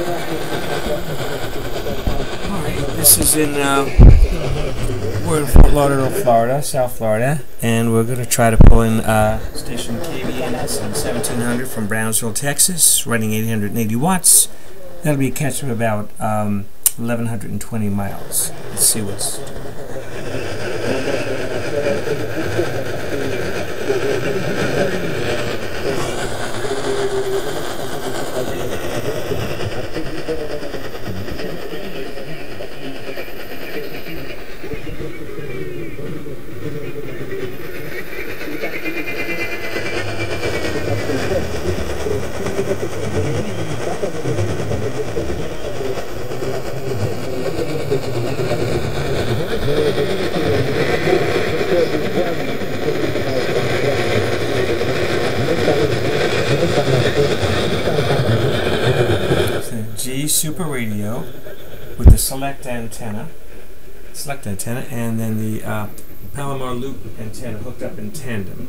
Alright, this is in, uh, we're in Fort Lauderdale, Florida, South Florida, and we're going to try to pull in uh, station KVNS in 1700 from Brownsville, Texas, running 880 watts. That'll be a catch of about um, 1120 miles. Let's see what's. G Superadio with the Select-A-Tenna, select antenna, and then the uh, Palomar loop antenna hooked up in tandem.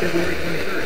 February 23rd.